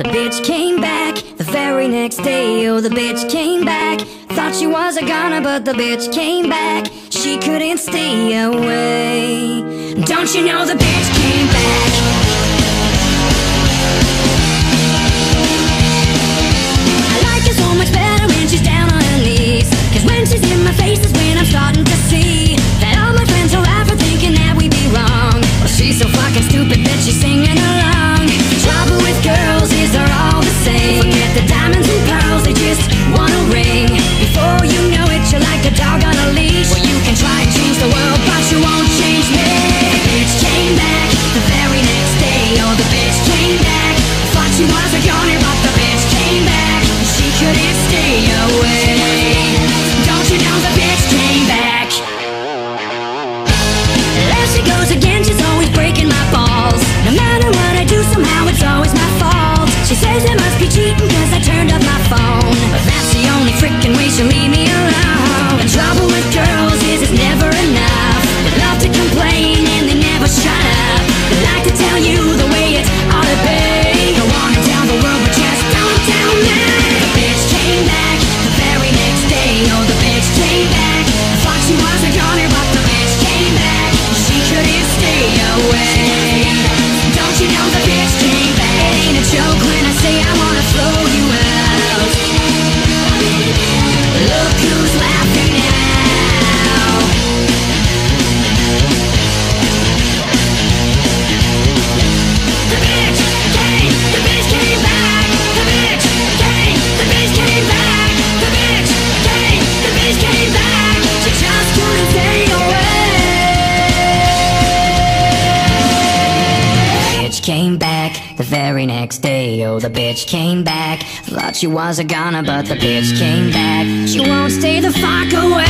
The bitch came back the very next day. Oh, the bitch came back. Thought she was a goner, but the bitch came back. She couldn't stay away. Don't you know the bitch came back? I like her so much better when she's down on her knees. Cause when she's in my face is when I'm starting to see that all my friends are out for thinking that we'd be wrong. Well, she's so fucking stupid that she's singing along. bitch came back the very next day. Oh, the bitch came back. Thought she was a goner, but the bitch came back. She won't stay the fuck away.